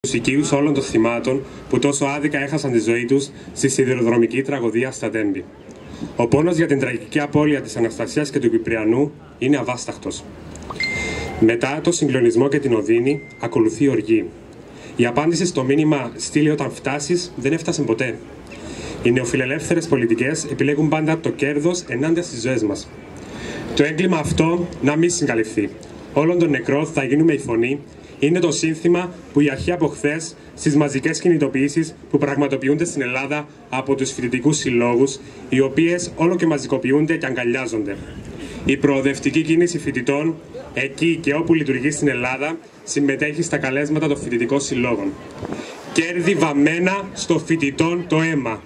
τους οικείους όλων των θυμάτων που τόσο άδικα έχασαν τη ζωή τους στη σιδηροδρομική τραγωδία στα Τέμπη. Ο πόνος για την τραγική απώλεια της Αναστασίας και του Κυπριανού είναι αβάσταχτος. Μετά το συγκλονισμό και την οδύνη ακολουθεί η οργή. Η απάντηση στο μήνυμα «Στείλε όταν φτάσεις» δεν έφτασε ποτέ. Οι νεοφιλελεύθερες πολιτικές επιλέγουν πάντα το κέρδος ενάντια στις ζωές μας. Το έγκλημα αυτό να μην συγκαλυφθεί. Όλων των νεκρών θα γίνουμε η φωνή είναι το σύνθημα που η αρχή από χθες στις μαζικές κινητοποιήσεις που πραγματοποιούνται στην Ελλάδα από τους φοιτητικούς συλλόγους, οι οποίες όλο και μαζικοποιούνται και αγκαλιάζονται. Η προοδευτική κίνηση φοιτητών, εκεί και όπου λειτουργεί στην Ελλάδα, συμμετέχει στα καλέσματα των φοιτητικών συλλόγων. Κέρδη βαμμένα στο φοιτητών το αίμα.